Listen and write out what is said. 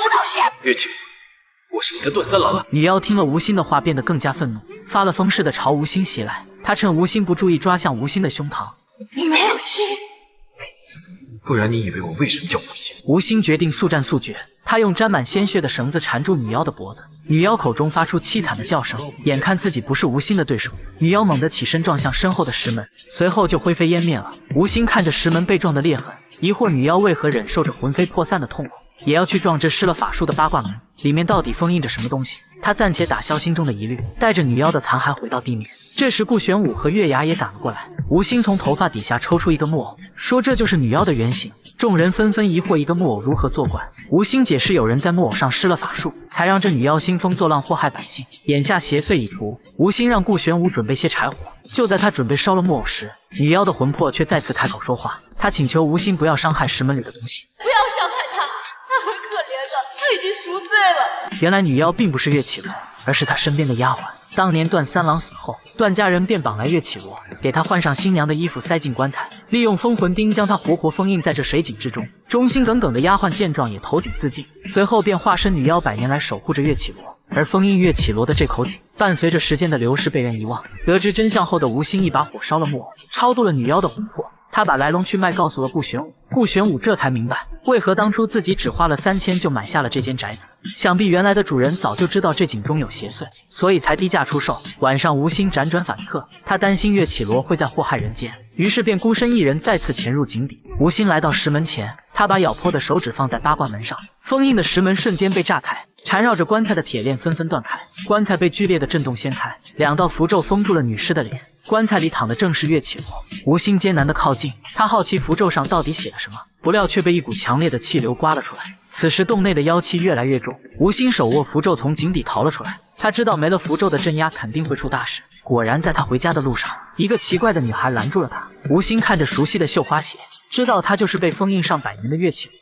什么东西？月起，我是你的段三郎啊！女妖听了吴昕的话，变得更加愤怒，发了疯似的朝吴昕袭来。她趁吴昕不注意，抓向吴昕的胸膛。你没有心，不然你以为我为什么叫吴昕？吴昕决定速战速决，他用沾满鲜血的绳子缠住女妖的脖子。女妖口中发出凄惨的叫声，眼看自己不是吴昕的对手，女妖猛地起身撞向身后的石门，随后就灰飞烟灭了。吴昕看着石门被撞的裂痕，疑惑女妖为何忍受着魂飞魄散的痛苦，也要去撞这施了法术的八卦门，里面到底封印着什么东西？他暂且打消心中的疑虑，带着女妖的残骸回到地面。这时，顾玄武和月牙也赶了过来。吴昕从头发底下抽出一个木偶，说这就是女妖的原型。众人纷纷疑惑一个木偶如何作怪。吴昕解释，有人在木偶上施了法术，才让这女妖兴风作浪，祸害百姓。眼下邪祟已除，吴昕让顾玄武准备些柴火。就在他准备烧了木偶时，女妖的魂魄却再次开口说话。他请求吴昕不要伤害石门里的东西，不要伤害他，他很可怜的，他已经赎罪了。原来女妖并不是岳绮罗，而是他身边的丫鬟。当年段三郎死后，段家人便绑来岳绮罗，给她换上新娘的衣服，塞进棺材，利用封魂钉将她活活封印在这水井之中。忠心耿耿的丫鬟见状也投井自尽，随后便化身女妖，百年来守护着岳绮罗。而封印岳绮罗的这口井，伴随着时间的流逝被人遗忘。得知真相后的吴昕一把火烧了木偶，超度了女妖的魂魄。他把来龙去脉告诉了顾玄武，顾玄武这才明白为何当初自己只花了三千就买下了这间宅子。想必原来的主人早就知道这井中有邪祟，所以才低价出售。晚上，吴昕辗转反侧，他担心岳绮罗会在祸害人间，于是便孤身一人再次潜入井底。吴昕来到石门前，他把咬破的手指放在八卦门上，封印的石门瞬间被炸开，缠绕着棺材的铁链纷纷断开，棺材被剧烈的震动掀开，两道符咒封住了女尸的脸。棺材里躺的正是岳绮罗，吴昕艰难的靠近，他好奇符咒上到底写了什么，不料却被一股强烈的气流刮了出来。此时洞内的妖气越来越重，吴昕手握符咒从井底逃了出来。他知道没了符咒的镇压肯定会出大事。果然，在他回家的路上，一个奇怪的女孩拦住了他。吴昕看着熟悉的绣花鞋，知道她就是被封印上百年的岳绮罗。